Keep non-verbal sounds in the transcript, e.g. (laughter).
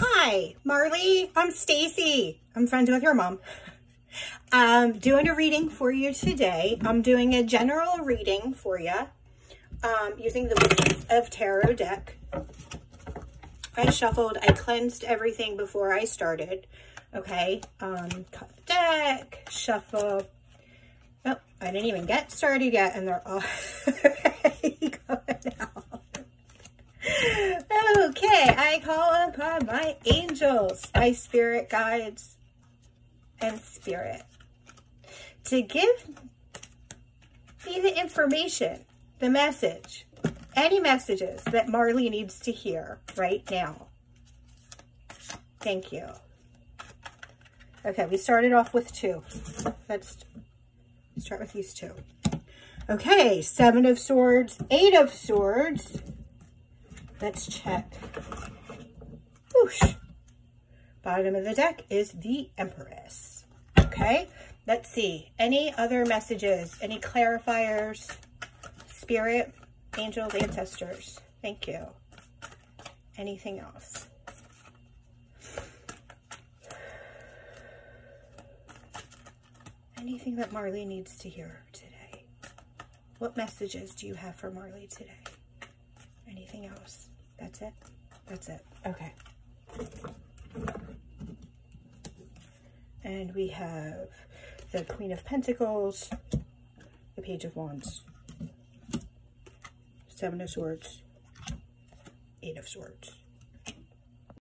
Hi, Marley. I'm Stacy. I'm friends with your mom. I'm doing a reading for you today. I'm doing a general reading for you um, using the Witches of Tarot deck. I shuffled, I cleansed everything before I started. Okay, um, cut the deck, shuffle. Oh, I didn't even get started yet, and they're all (laughs) I call upon my angels, my spirit guides, and spirit to give me the information, the message, any messages that Marley needs to hear right now. Thank you. Okay, we started off with two. Let's start with these two. Okay, Seven of Swords, Eight of Swords. Let's check. Bottom of the deck is the Empress. Okay, let's see. Any other messages? Any clarifiers? Spirit, angels, ancestors. Thank you. Anything else? Anything that Marley needs to hear today? What messages do you have for Marley today? Anything else? That's it? That's it. Okay. And we have the Queen of Pentacles, the Page of Wands, Seven of Swords, Eight of Swords.